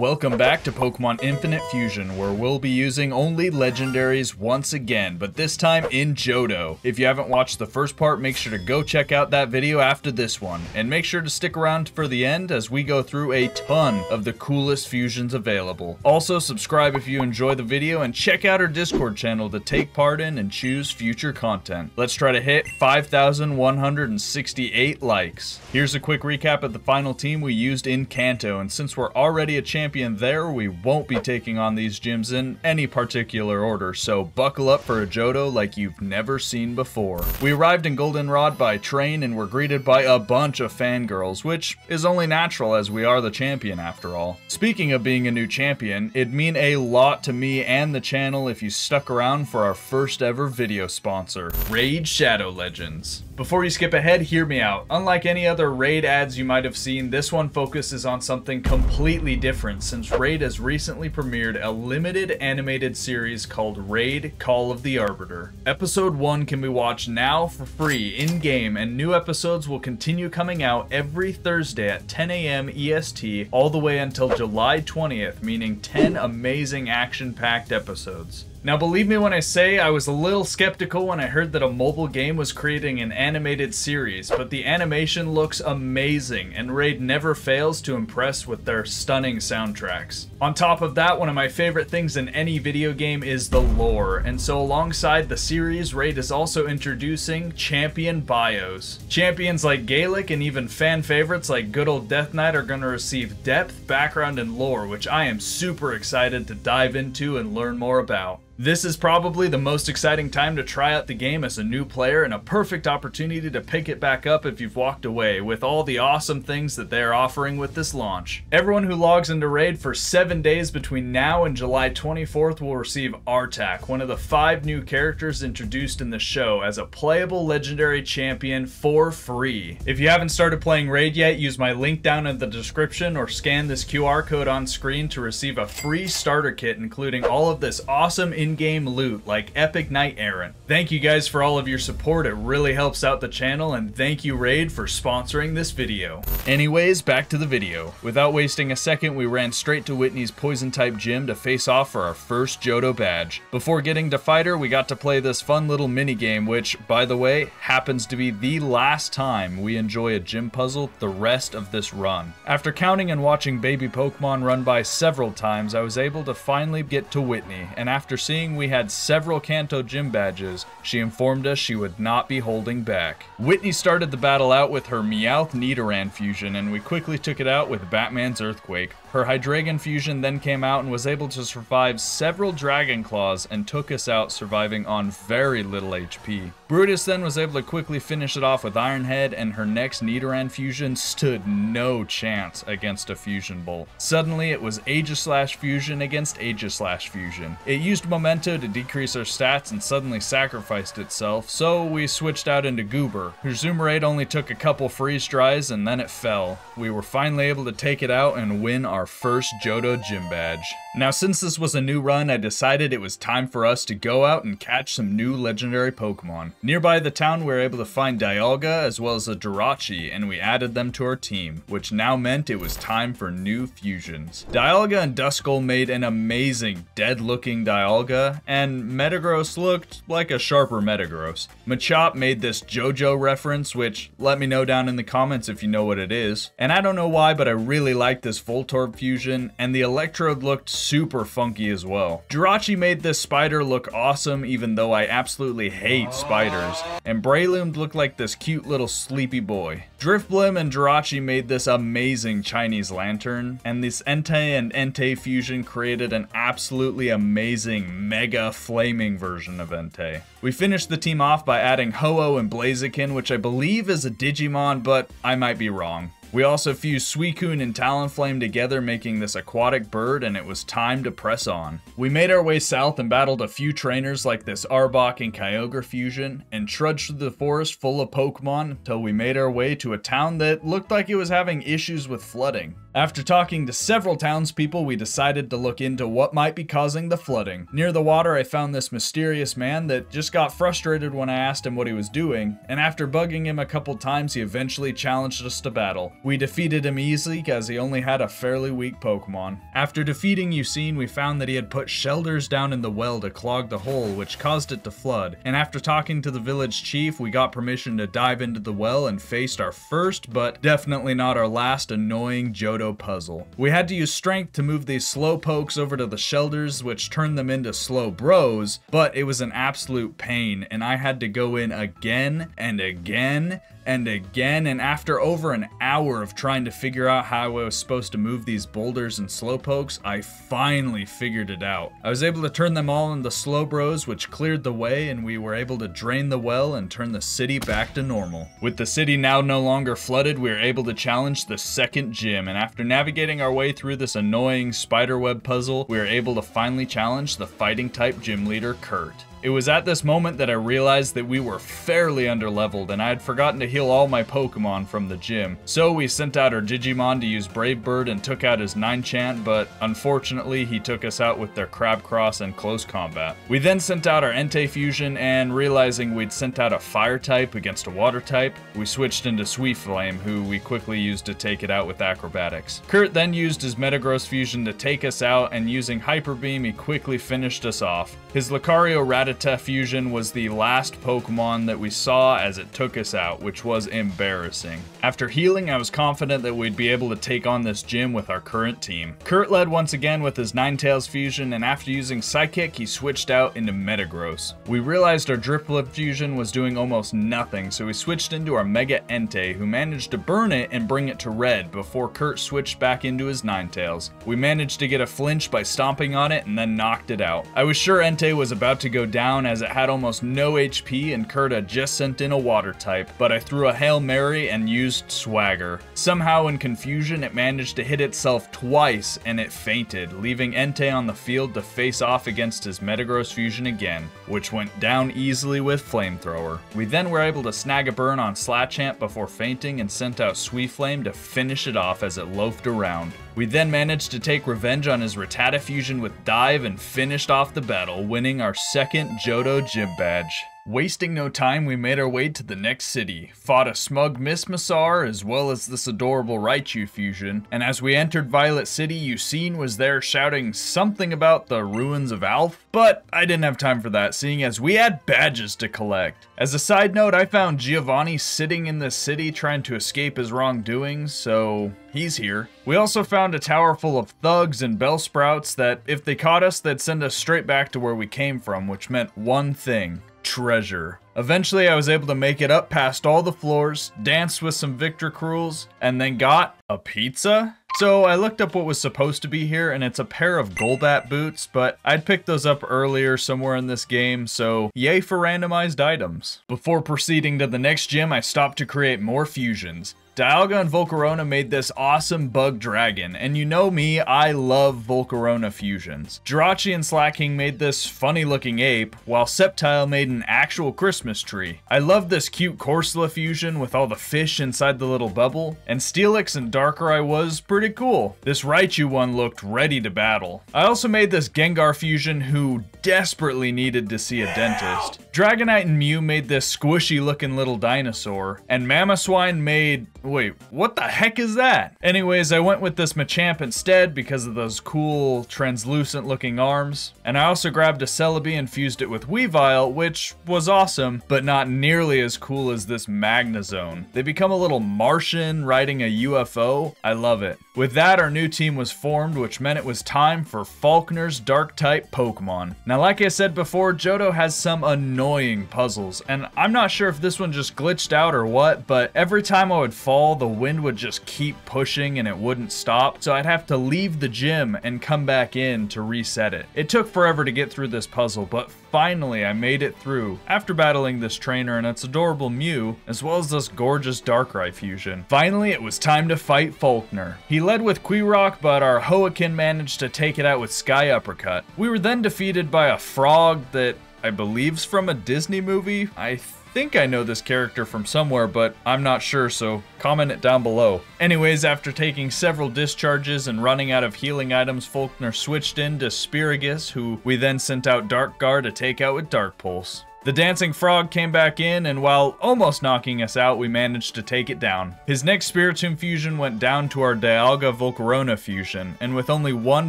Welcome back to Pokemon Infinite Fusion, where we'll be using only legendaries once again, but this time in Johto. If you haven't watched the first part, make sure to go check out that video after this one, and make sure to stick around for the end as we go through a ton of the coolest fusions available. Also, subscribe if you enjoy the video, and check out our Discord channel to take part in and choose future content. Let's try to hit 5,168 likes. Here's a quick recap of the final team we used in Kanto, and since we're already a champion champion there, we won't be taking on these gyms in any particular order, so buckle up for a Johto like you've never seen before. We arrived in Goldenrod by train and were greeted by a bunch of fangirls, which is only natural as we are the champion after all. Speaking of being a new champion, it'd mean a lot to me and the channel if you stuck around for our first ever video sponsor, Raid Shadow Legends. Before you skip ahead, hear me out. Unlike any other Raid ads you might have seen, this one focuses on something completely different since Raid has recently premiered a limited animated series called Raid Call of the Arbiter. Episode 1 can be watched now for free in-game and new episodes will continue coming out every Thursday at 10 a.m. EST all the way until July 20th, meaning 10 amazing action-packed episodes. Now believe me when I say I was a little skeptical when I heard that a mobile game was creating an animated series, but the animation looks amazing and Raid never fails to impress with their stunning soundtracks. On top of that, one of my favorite things in any video game is the lore, and so alongside the series, Raid is also introducing champion bios. Champions like Galek and even fan favorites like good old Death Knight are going to receive depth, background, and lore, which I am super excited to dive into and learn more about. This is probably the most exciting time to try out the game as a new player and a perfect opportunity to pick it back up if you've walked away with all the awesome things that they are offering with this launch. Everyone who logs into Raid for 7 days between now and July 24th will receive Artak, one of the 5 new characters introduced in the show as a playable legendary champion for free. If you haven't started playing Raid yet, use my link down in the description or scan this QR code on screen to receive a free starter kit including all of this awesome in-game loot like Epic Knight Errant. Thank you guys for all of your support, it really helps out the channel, and thank you Raid for sponsoring this video. Anyways, back to the video. Without wasting a second, we ran straight to Whitney's Poison-type gym to face off for our first Johto badge. Before getting to Fighter, we got to play this fun little mini-game, which, by the way, happens to be the last time we enjoy a gym puzzle the rest of this run. After counting and watching baby Pokemon run by several times, I was able to finally get to Whitney, and after seeing Seeing we had several Kanto gym badges, she informed us she would not be holding back. Whitney started the battle out with her Meowth Nidoran fusion, and we quickly took it out with Batman's Earthquake. Her Hydreigon fusion then came out and was able to survive several Dragon Claws and took us out surviving on very little HP. Brutus then was able to quickly finish it off with Iron Head and her next Nidoran fusion stood no chance against a Fusion Bolt. Suddenly it was Aegislash fusion against Aegislash fusion. It used Memento to decrease our stats and suddenly sacrificed itself, so we switched out into Goober. Her Zoomerade only took a couple freeze dries and then it fell. We were finally able to take it out and win our first Johto gym badge. Now since this was a new run, I decided it was time for us to go out and catch some new legendary Pokemon. Nearby the town we were able to find Dialga as well as a Jirachi and we added them to our team, which now meant it was time for new fusions. Dialga and Duskull made an amazing dead looking Dialga and Metagross looked like a sharper Metagross. Machop made this JoJo reference which let me know down in the comments if you know what it is. And I don't know why but I really like this Voltorb fusion and the Electrode looked super funky as well. Jirachi made this spider look awesome even though I absolutely hate spiders, and Breloom looked like this cute little sleepy boy. Drifblim and Jirachi made this amazing Chinese lantern, and this Entei and Entei fusion created an absolutely amazing mega flaming version of Entei. We finished the team off by adding Ho-Oh and Blaziken, which I believe is a Digimon, but I might be wrong. We also fused Suicune and Talonflame together making this aquatic bird and it was time to press on. We made our way south and battled a few trainers like this Arbok and Kyogre fusion and trudged through the forest full of Pokemon until we made our way to a town that looked like it was having issues with flooding. After talking to several townspeople, we decided to look into what might be causing the flooding. Near the water, I found this mysterious man that just got frustrated when I asked him what he was doing, and after bugging him a couple times, he eventually challenged us to battle. We defeated him easily as he only had a fairly weak Pokemon. After defeating Eusine, we found that he had put Shellders down in the well to clog the hole, which caused it to flood. And after talking to the village chief, we got permission to dive into the well and faced our first, but definitely not our last annoying Johto puzzle. We had to use strength to move these Slowpokes over to the Shellders, which turned them into Slowbros, but it was an absolute pain, and I had to go in again and again and again, and after over an hour of trying to figure out how I was supposed to move these boulders and slowpokes, I finally figured it out. I was able to turn them all into Slowbros, which cleared the way, and we were able to drain the well and turn the city back to normal. With the city now no longer flooded, we were able to challenge the second gym, and after navigating our way through this annoying spiderweb puzzle, we were able to finally challenge the fighting type gym leader, Kurt. It was at this moment that I realized that we were fairly underleveled and I had forgotten to heal all my Pokemon from the gym. So we sent out our Digimon to use Brave Bird and took out his 9-chant, but unfortunately he took us out with their Crabcross and close combat. We then sent out our Entei Fusion and realizing we'd sent out a Fire type against a Water type, we switched into Sweet Flame, who we quickly used to take it out with Acrobatics. Kurt then used his Metagross Fusion to take us out and using Hyper Beam he quickly finished us off. His Lucario Rattata Fusion was the last Pokemon that we saw as it took us out, which was embarrassing. After healing, I was confident that we'd be able to take on this gym with our current team. Kurt led once again with his Ninetales Fusion, and after using Psychic, he switched out into Metagross. We realized our Drifblim Fusion was doing almost nothing, so we switched into our Mega Entei, who managed to burn it and bring it to red before Kurt switched back into his Ninetales. We managed to get a flinch by stomping on it and then knocked it out. I was sure Entei was about to go down as it had almost no HP and Kurt had just sent in a water type, but I threw a Hail Mary and used Swagger. Somehow in confusion it managed to hit itself twice and it fainted, leaving Entei on the field to face off against his Metagross fusion again, which went down easily with Flamethrower. We then were able to snag a burn on Slachamp before fainting and sent out Sweet Flame to finish it off as it loafed around. We then managed to take revenge on his Rattata fusion with Dive and finished off the battle, winning our second Johto Gym Badge. Wasting no time, we made our way to the next city, fought a smug Mismissar as well as this adorable Raichu fusion, and as we entered Violet City, Eusine was there shouting something about the ruins of Alph, but I didn't have time for that, seeing as we had badges to collect. As a side note, I found Giovanni sitting in the city trying to escape his wrongdoings, so he's here. We also found a tower full of thugs and Bellsprouts that, if they caught us, they'd send us straight back to where we came from, which meant one thing treasure. Eventually, I was able to make it up past all the floors, danced with some Victrequels, and then got a pizza? So I looked up what was supposed to be here, and it's a pair of Golbat boots, but I'd picked those up earlier somewhere in this game, so yay for randomized items. Before proceeding to the next gym, I stopped to create more fusions. Dialga and Volcarona made this awesome bug dragon, and you know me, I love Volcarona fusions. Jirachi and Slaking made this funny looking ape, while Sceptile made an actual Christmas tree. I love this cute Corsola fusion with all the fish inside the little bubble, and Steelix and Darkrai was pretty cool. This Raichu one looked ready to battle. I also made this Gengar fusion who desperately needed to see a dentist. Dragonite and Mew made this squishy looking little dinosaur, and Mamoswine made Wait, what the heck is that? Anyways, I went with this Machamp instead because of those cool translucent looking arms. And I also grabbed a Celebi and fused it with Weavile, which was awesome, but not nearly as cool as this Magnezone. They become a little Martian riding a UFO. I love it. With that, our new team was formed, which meant it was time for Falkner's Dark-type Pokemon. Now, like I said before, Johto has some annoying puzzles, and I'm not sure if this one just glitched out or what, but every time I would fall, the wind would just keep pushing and it wouldn't stop, so I'd have to leave the gym and come back in to reset it. It took forever to get through this puzzle, but finally I made it through after battling this trainer and its adorable Mew, as well as this gorgeous Darkrai fusion. Finally, it was time to fight Falkner. He led with Quirock, but our Hoenn managed to take it out with Sky Uppercut. We were then defeated by a frog that I believe's from a Disney movie. I think I know this character from somewhere, but I'm not sure, so comment it down below. Anyways, after taking several discharges and running out of healing items, Falkner switched in to Spiragus, who we then sent out Dark Darkgar to take out with Dark Pulse. The dancing frog came back in, and while almost knocking us out, we managed to take it down. His next Spiritomb fusion went down to our Dialga Volcarona fusion, and with only one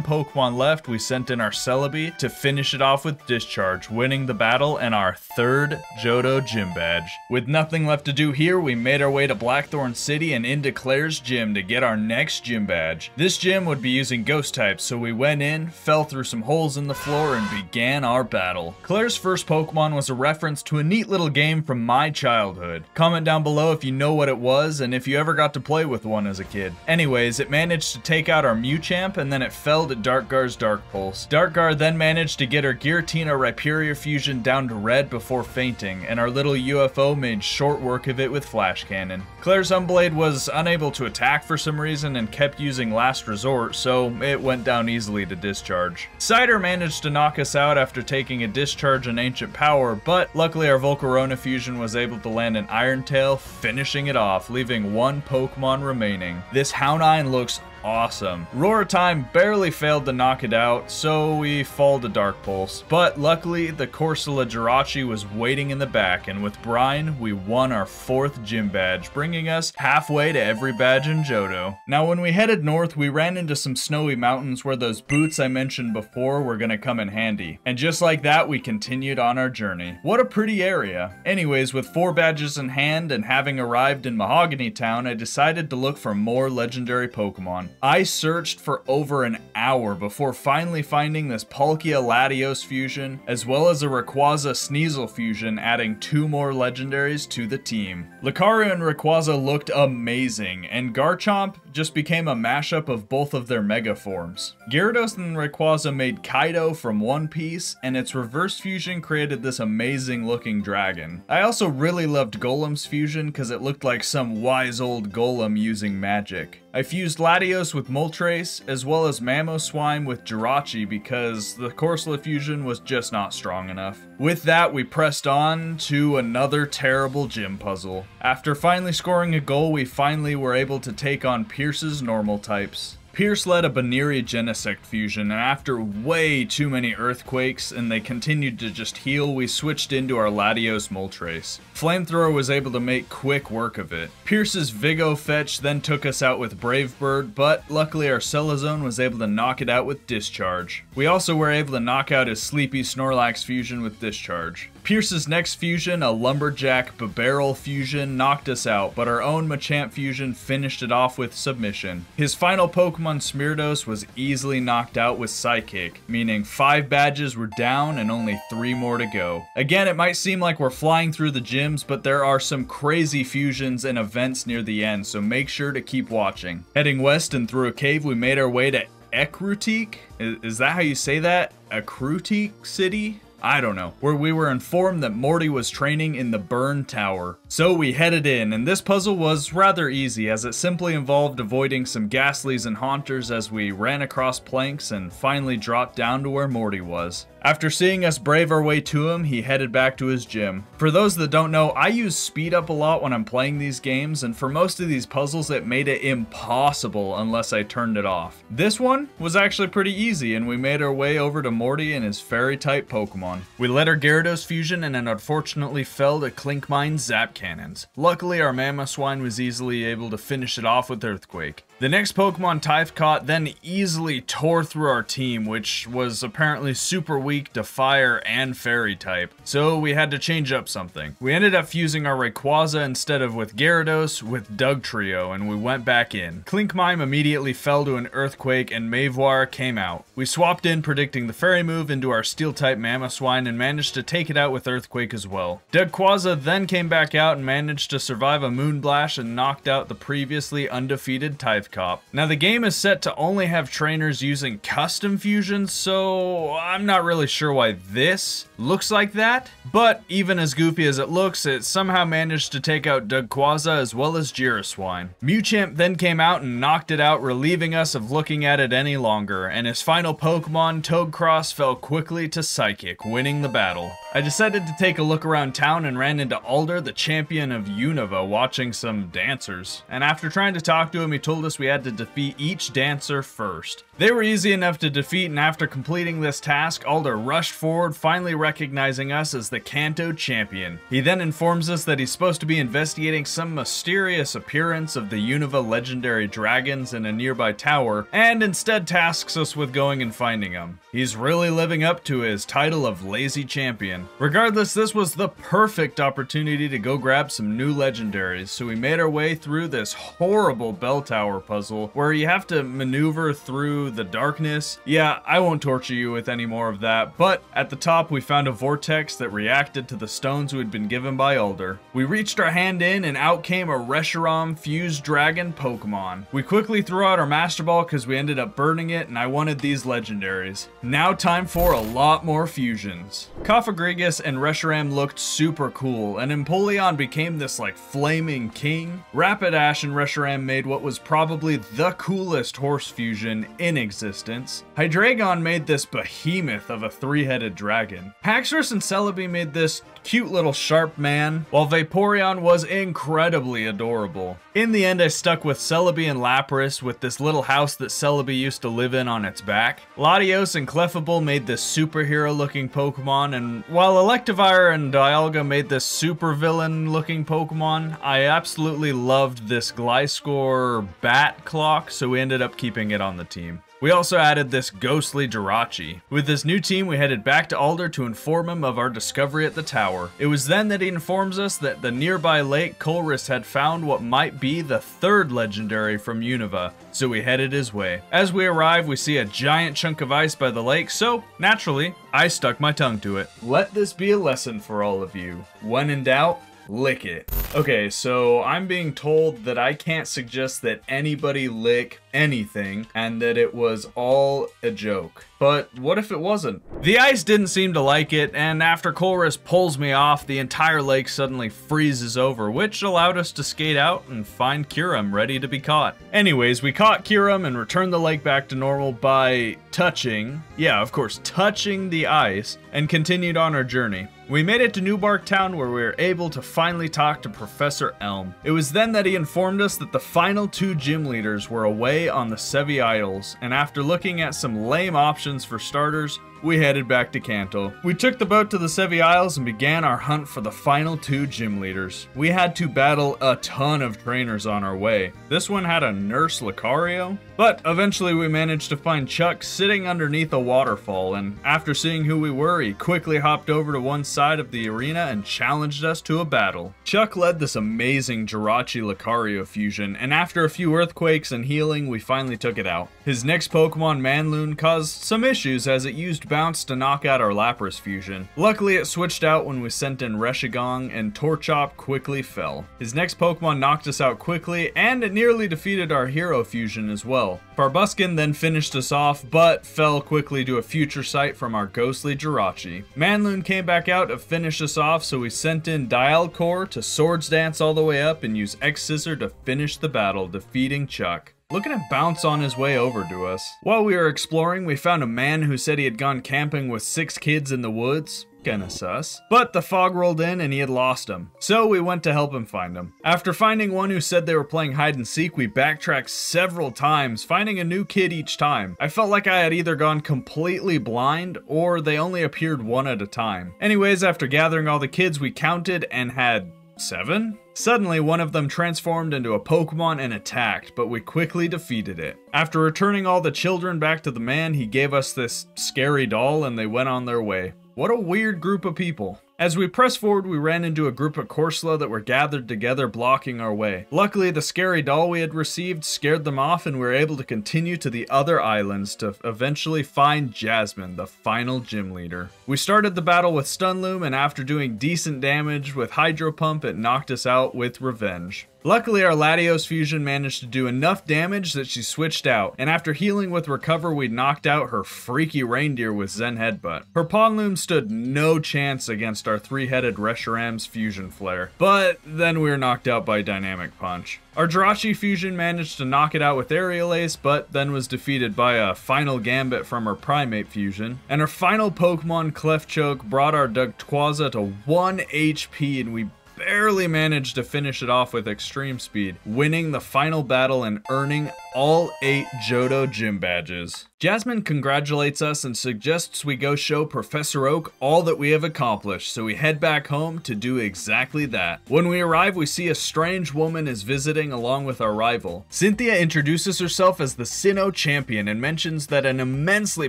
Pokemon left, we sent in our Celebi to finish it off with Discharge, winning the battle and our third Johto gym badge. With nothing left to do here, we made our way to Blackthorn City and into Claire's gym to get our next gym badge. This gym would be using ghost types, so we went in, fell through some holes in the floor, and began our battle. Claire's first Pokemon was a reference to a neat little game from my childhood. Comment down below if you know what it was and if you ever got to play with one as a kid. Anyways, it managed to take out our Mewchamp and then it fell to Darkgar's Dark Pulse. Darkgar then managed to get her Giratina Rhyperior fusion down to red before fainting, and our little UFO made short work of it with Flash Cannon. Claire's Unblade was unable to attack for some reason and kept using Last Resort, so it went down easily to discharge. Cider managed to knock us out after taking a discharge in Ancient Power, but but luckily our Volcarona fusion was able to land an Iron Tail, finishing it off, leaving one Pokemon remaining. This Hounine looks awesome. Roar Time barely failed to knock it out, so we fall to Dark Pulse. But luckily, the Corsola Jirachi was waiting in the back, and with Brian, we won our fourth gym badge, bringing us halfway to every badge in Johto. Now, when we headed north, we ran into some snowy mountains where those boots I mentioned before were gonna come in handy. And just like that, we continued on our journey. What a pretty area. Anyways, with four badges in hand and having arrived in Mahogany Town, I decided to look for more legendary Pokemon. I searched for over an hour before finally finding this Palkia Latios fusion, as well as a Rayquaza Sneasel fusion, adding two more legendaries to the team. Lucario and Rayquaza looked amazing, and Garchomp just became a mashup of both of their mega forms. Gyarados and Rayquaza made Kaido from one piece, and its reverse fusion created this amazing looking dragon. I also really loved Golem's fusion because it looked like some wise old golem using magic. I fused Latios with Moltres, as well as Mamoswine with Jirachi because the Corsola fusion was just not strong enough. With that, we pressed on to another terrible gym puzzle. After finally scoring a goal, we finally were able to take on Pryce's normal types. Pryce led a Baniri Genesect fusion, and after way too many earthquakes and they continued to just heal, we switched into our Latios Moltres. Flamethrower was able to make quick work of it. Pryce's Vigo fetch then took us out with Brave Bird, but luckily our Cellizone was able to knock it out with Discharge. We also were able to knock out his Sleepy Snorlax fusion with Discharge. Pryce's next fusion, a Lumberjack Bibarel fusion, knocked us out, but our own Machamp fusion finished it off with submission. His final Pokemon Smeardos was easily knocked out with Psychic, meaning 5 badges were down and only 3 more to go. Again, it might seem like we're flying through the gyms, but there are some crazy fusions and events near the end, so make sure to keep watching. Heading west and through a cave, we made our way to Ecruteak? Is, that how you say that? Ecruteak City? I don't know, where we were informed that Morty was training in the Burn Tower. So we headed in, and this puzzle was rather easy as it simply involved avoiding some Gastlys and Haunters as we ran across planks and finally dropped down to where Morty was. After seeing us brave our way to him, he headed back to his gym. For those that don't know, I use speed up a lot when I'm playing these games, and for most of these puzzles it made it impossible unless I turned it off. This one was actually pretty easy, and we made our way over to Morty and his fairy-type Pokemon. We led our Gyarados fusion and it unfortunately fell to Klinkmine Zap Cannons. Luckily, our mammoth Mamoswine was easily able to finish it off with Earthquake. The next Pokemon Type caught then easily tore through our team, which was apparently super weak to Fire and Fairy type, so we had to change up something. We ended up fusing our Rayquaza instead of with Gyarados with Dugtrio, and we went back in. Klinkmime immediately fell to an Earthquake and Maveoir came out. We swapped in predicting the Fairy move into our Steel-type Mamoswine and managed to take it out with Earthquake as well. Dugquaza then came back out and managed to survive a Moonblast and knocked out the previously undefeated Tithe Cop. Now the game is set to only have trainers using custom fusions, so I'm not really sure why this looks like that. But even as goofy as it looks, it somehow managed to take out Dugquaza as well as Giraswine. Mewchamp then came out and knocked it out, relieving us of looking at it any longer, and his final Pokemon, Toadcross, fell quickly to Psychic, winning the battle. I decided to take a look around town and ran into Alder, the champion of Unova, watching some dancers. And after trying to talk to him, he told us we had to defeat each dancer first. They were easy enough to defeat, and after completing this task, Alder rushed forward, finally recognizing us as the Kanto champion. He then informs us that he's supposed to be investigating some mysterious appearance of the Unova legendary dragons in a nearby tower, and instead tasks us with going and finding them. He's really living up to his title of lazy champion. Regardless, this was the perfect opportunity to go grab some new legendaries, so we made our way through this horrible bell tower puzzle where you have to maneuver through the darkness. Yeah, I won't torture you with any more of that, but at the top we found a vortex that reacted to the stones we had been given by Alder. We reached our hand in and out came a Reshiram fused dragon Pokemon. We quickly threw out our Master Ball because we ended up burning it and I wanted these legendaries. Now time for a lot more fusions. Cofagrigus and Reshiram looked super cool and Empoleon became this like flaming king. Rapidash and Reshiram made what was probably the coolest horse fusion in existence. Hydreigon made this behemoth of a three-headed dragon. Haxorus and Celebi made this cute little sharp man, while Vaporeon was incredibly adorable. In the end, I stuck with Celebi and Lapras with this little house that Celebi used to live in on its back. Latios and Clefable made this superhero looking Pokemon, and while Electivire and Dialga made this super villain looking Pokemon, I absolutely loved this Gliscor bat clock, so we ended up keeping it on the team. We also added this ghostly Jirachi. With this new team, we headed back to Alder to inform him of our discovery at the tower. It was then that he informs us that the nearby lake Colress had found what might be the third legendary from Unova, so we headed his way. As we arrive, we see a giant chunk of ice by the lake, so naturally, I stuck my tongue to it. Let this be a lesson for all of you. When in doubt, lick it. Okay, so I'm being told that I can't suggest that anybody lick anything and that it was all a joke. But what if it wasn't? The ice didn't seem to like it, and after Colress pulls me off, the entire lake suddenly freezes over, which allowed us to skate out and find Kyurem ready to be caught. Anyways, we caught Kyurem and returned the lake back to normal by touching, yeah, of course, touching the ice, and continued on our journey. We made it to New Bark Town where we were able to finally talk to Professor Elm. It was then that he informed us that the final two gym leaders were away on the Sevii Isles, and after looking at some lame options for starters, we headed back to Kanto. We took the boat to the Sevii Isles and began our hunt for the final two gym leaders. We had to battle a ton of trainers on our way. This one had a Nurse Lucario, but eventually we managed to find Chuck sitting underneath a waterfall, and after seeing who we were, he quickly hopped over to one side of the arena and challenged us to a battle. Chuck led this amazing Jirachi Lucario fusion, and after a few earthquakes and healing, we finally took it out. His next Pokemon, Manloon, caused some issues as it used bounce to knock out our Lapras fusion. Luckily, it switched out when we sent in Reshigang, and Torchop quickly fell. His next Pokemon knocked us out quickly, and it nearly defeated our Hero fusion as well. Farbuskin then finished us off, but fell quickly to a future sight from our ghostly Jirachi. Manloon came back out to finish us off, so we sent in Dialcor to Swords Dance all the way up and use X-Scissor to finish the battle, defeating Chuck. Looking to bounce on his way over to us. While we were exploring, we found a man who said he had gone camping with six kids in the woods. Kinda sus. But the fog rolled in and he had lost them. So we went to help him find them. After finding one who said they were playing hide and seek, we backtracked several times, finding a new kid each time. I felt like I had either gone completely blind or they only appeared one at a time. Anyways, after gathering all the kids, we counted and had seven? Suddenly, one of them transformed into a Pokemon and attacked, but we quickly defeated it. After returning all the children back to the man, he gave us this scary doll and they went on their way. What a weird group of people. As we pressed forward, we ran into a group of Corsola that were gathered together blocking our way. Luckily, the scary doll we had received scared them off and we were able to continue to the other islands to eventually find Jasmine, the final gym leader. We started the battle with Stunloom and after doing decent damage with Hydro Pump, it knocked us out with Revenge. Luckily, our Latios fusion managed to do enough damage that she switched out, and after healing with Recover, we knocked out her freaky reindeer with Zen Headbutt. Her Ponloom stood no chance against our three-headed Reshiram's fusion flare, but then we were knocked out by Dynamic Punch. Our Jirachi fusion managed to knock it out with Aerial Ace, but then was defeated by a final Gambit from her Primate fusion. And our final Pokemon, Klefchoke, brought our Dugquaza to 1 HP and we barely managed to finish it off with extreme speed, winning the final battle and earning all 8 Johto gym badges. Jasmine congratulates us and suggests we go show Professor Oak all that we have accomplished, so we head back home to do exactly that. When we arrive, we see a strange woman is visiting along with our rival. Cynthia introduces herself as the Sinnoh champion and mentions that an immensely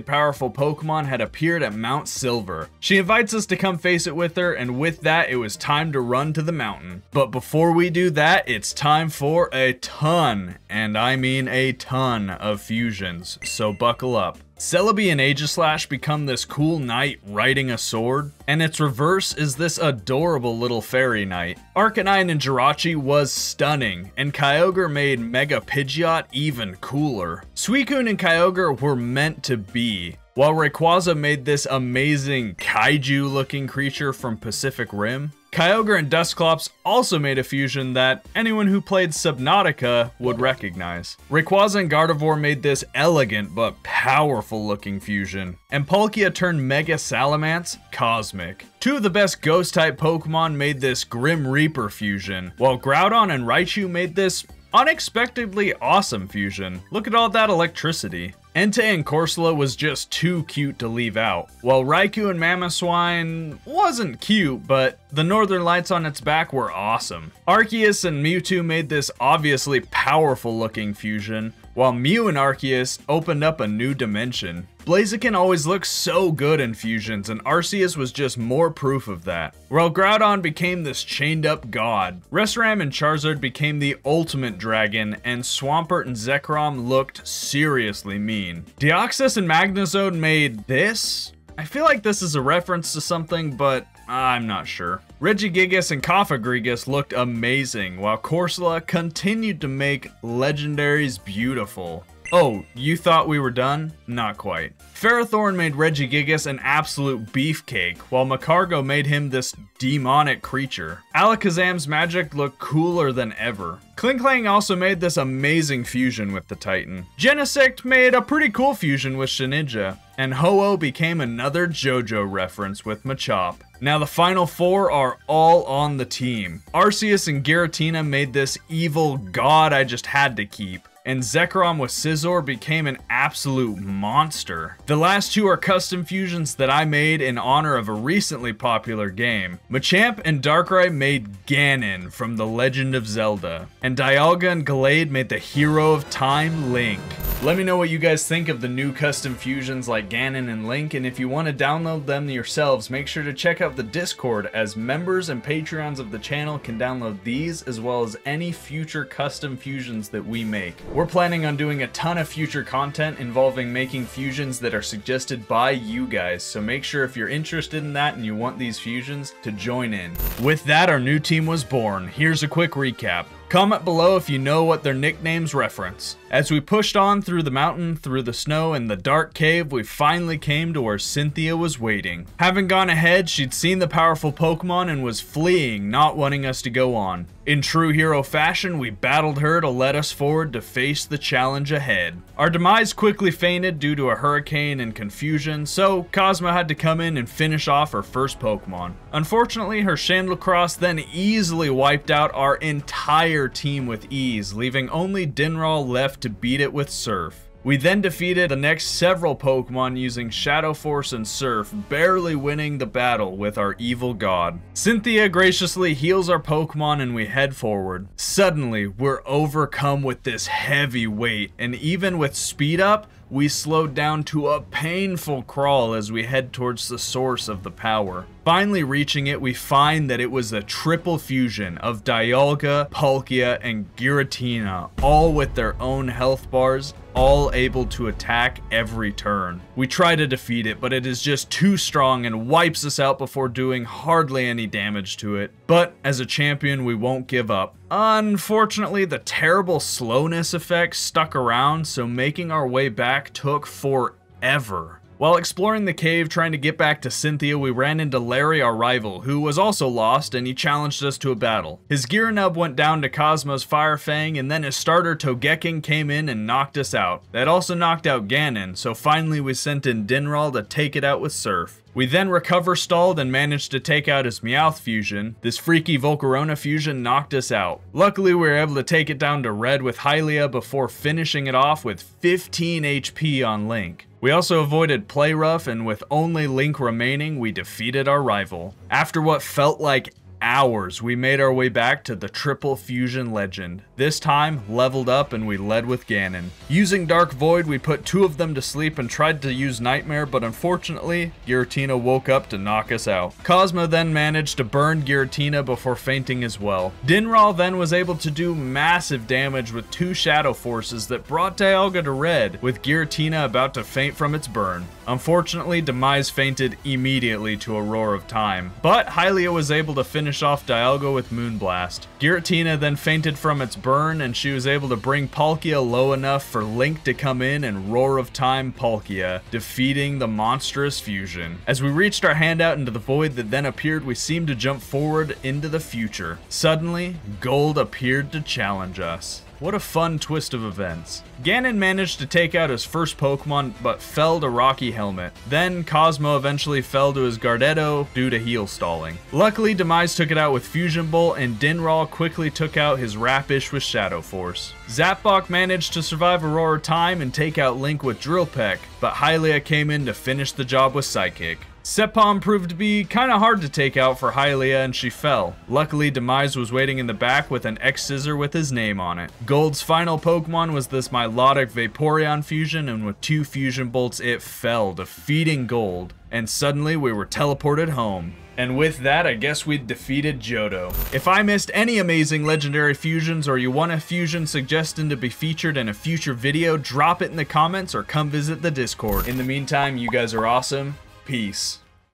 powerful Pokemon had appeared at Mount Silver. She invites us to come face it with her, and with that, it was time to run to the mountain. But before we do that, it's time for a ton, and I mean a ton of fusions, so buckle up. Celebi and Aegislash become this cool knight riding a sword, and its reverse is this adorable little fairy knight. Arcanine and Jirachi was stunning, and Kyogre made Mega Pidgeot even cooler. Suicune and Kyogre were meant to be, while Rayquaza made this amazing kaiju looking creature from Pacific Rim, Kyogre and Dusclops also made a fusion that anyone who played Subnautica would recognize. Rayquaza and Gardevoir made this elegant but powerful looking fusion, and Palkia turned Mega Salamence cosmic. Two of the best ghost type Pokemon made this Grim Reaper fusion, while Groudon and Raichu made this unexpectedly awesome fusion. Look at all that electricity. Entei and Corsola was just too cute to leave out, while Raikou and Mamoswine wasn't cute, but the northern lights on its back were awesome. Arceus and Mewtwo made this obviously powerful looking fusion, while Mew and Arceus opened up a new dimension. Blaziken always looks so good in fusions, and Arceus was just more proof of that. While Groudon became this chained up god, Reshiram and Charizard became the ultimate dragon, and Swampert and Zekrom looked seriously mean. Deoxys and Magnezone made this? I feel like this is a reference to something, but I'm not sure. Regigigas and Cofagrigus looked amazing, while Corsola continued to make legendaries beautiful. Oh, you thought we were done? Not quite. Ferrothorn made Regigigas an absolute beefcake, while Magcargo made him this demonic creature. Alakazam's magic looked cooler than ever. Klinklang also made this amazing fusion with the Titan. Genesect made a pretty cool fusion with Shedinja, and Ho-Oh became another JoJo reference with Machop. Now the final four are all on the team. Arceus and Giratina made this evil god I just had to keep and Zekrom with Scizor became an absolute monster. The last two are custom fusions that I made in honor of a recently popular game. Machamp and Darkrai made Ganon from The Legend of Zelda, and Dialga and Gallade made the Hero of Time Link. Let me know what you guys think of the new custom fusions like Ganon and Link, and if you want to download them yourselves, make sure to check out the Discord as members and Patreons of the channel can download these as well as any future custom fusions that we make. We're planning on doing a ton of future content involving making fusions that are suggested by you guys, so make sure if you're interested in that and you want these fusions to join in. With that, our new team was born. Here's a quick recap. Comment below if you know what their nicknames reference. As we pushed on through the mountain, through the snow, and the dark cave, we finally came to where Cynthia was waiting. Having gone ahead, she'd seen the powerful Pokemon and was fleeing, not wanting us to go on. In true hero fashion, we battled her to let us forward to face the challenge ahead. Our demise quickly fainted due to a hurricane and confusion, so Cosmo had to come in and finish off her first Pokemon. Unfortunately, her Shandalcross then easily wiped out our entire team with ease, leaving only Dinraal left to beat it with Surf. We then defeated the next several Pokemon using Shadow Force and Surf, barely winning the battle with our evil god. Cynthia graciously heals our Pokemon and we head forward. Suddenly, we're overcome with this heavy weight, and even with speed up, we slowed down to a painful crawl as we head towards the source of the power. Finally reaching it, we find that it was a triple fusion of Dialga, Palkia, and Giratina, all with their own health bars, all able to attack every turn. We try to defeat it, but it is just too strong and wipes us out before doing hardly any damage to it. But as a champion, we won't give up. Unfortunately, the terrible slowness effect stuck around, so making our way back took forever. While exploring the cave trying to get back to Cynthia, we ran into Larry, our rival, who was also lost and he challenged us to a battle. His Gearnub went down to Cosmo's Fire Fang and then his starter Togeking came in and knocked us out. That also knocked out Ganon, so finally we sent in Dinraal to take it out with Surf. We then recover stalled and managed to take out his Meowth fusion. This freaky Volcarona fusion knocked us out. Luckily we were able to take it down to red with Hylia before finishing it off with 15 HP on Link. We also avoided play rough and with only Link remaining, we defeated our rival. After what felt like hours, we made our way back to the Triple Fusion Legend. This time, leveled up and we led with Ganon. Using Dark Void, we put two of them to sleep and tried to use Nightmare, but unfortunately, Giratina woke up to knock us out. Cosmo then managed to burn Giratina before fainting as well. Dinraal then was able to do massive damage with two Shadow Forces that brought Dialga to red, with Giratina about to faint from its burn. Unfortunately, Demise fainted immediately to a Roar of Time, but Hylia was able to finish off Dialga with Moonblast. Giratina then fainted from its burn, and she was able to bring Palkia low enough for Link to come in and Roar of Time Palkia, defeating the monstrous fusion. As we reached our hand out into the void that then appeared, we seemed to jump forward into the future. Suddenly, Gold appeared to challenge us. What a fun twist of events. Ganon managed to take out his first Pokemon, but fell to Rocky Helmet. Then, Cosmo eventually fell to his Gardetto due to heal stalling. Luckily, Demise took it out with Fusion Bolt, and Dinraal quickly took out his Rapish with Shadow Force. Zapbok managed to survive Aurora Time and take out Link with Drill Peck, but Hylia came in to finish the job with Psychic. Sepom proved to be kinda hard to take out for Hylia and she fell. Luckily, Demise was waiting in the back with an X-Scissor with his name on it. Gold's final Pokemon was this Milotic Vaporeon fusion and with two fusion bolts it fell, defeating Gold. And suddenly we were teleported home. And with that, I guess we defeated Johto. If I missed any amazing legendary fusions or you want a fusion suggested to be featured in a future video, drop it in the comments or come visit the Discord. In the meantime, you guys are awesome. Peace.